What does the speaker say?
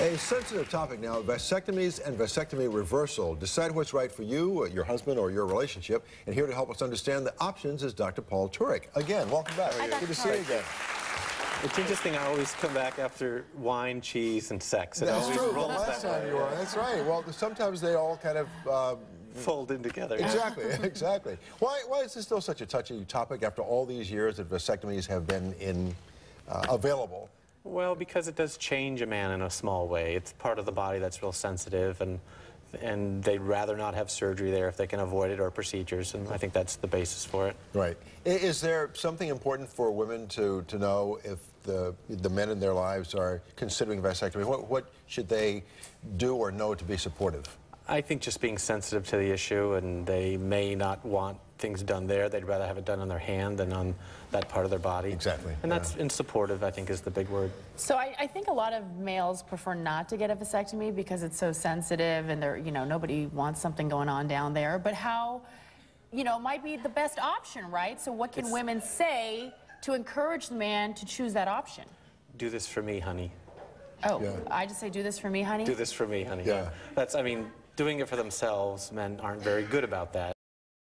A sensitive topic now, vasectomies and vasectomy reversal. Decide what's right for you, uh, your husband, or your relationship. And here to help us understand the options is Dr. Paul Turek. Again, welcome back. Hi, Good to see you again. It's interesting, I always come back after wine, cheese, and sex. It That's always true. The last that time way. you were. That's right. Well, sometimes they all kind of. Uh, Fold in together. exactly, exactly. Why, why is this still such a touchy topic after all these years that vasectomies have been in, uh, available? Well, because it does change a man in a small way. It's part of the body that's real sensitive, and and they'd rather not have surgery there if they can avoid it or procedures, and I think that's the basis for it. Right. Is there something important for women to, to know if the, the men in their lives are considering vasectomy? What, what should they do or know to be supportive? I think just being sensitive to the issue, and they may not want things done there. They'd rather have it done on their hand than on that part of their body. Exactly, And that's in supportive, I think, is the big word. So I, I think a lot of males prefer not to get a vasectomy because it's so sensitive and they're, you know, nobody wants something going on down there. But how, you know, might be the best option, right? So what can It's- women say to encourage the man to choose that option? Do this for me, honey. Oh, Yeah. I just say, do this for me, honey? Do this for me, honey. Yeah. That's, I mean, doing it for themselves, men aren't very good about that.